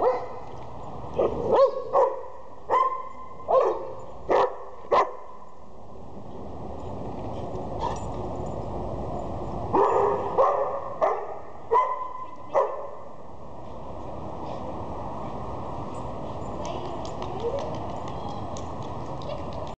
来。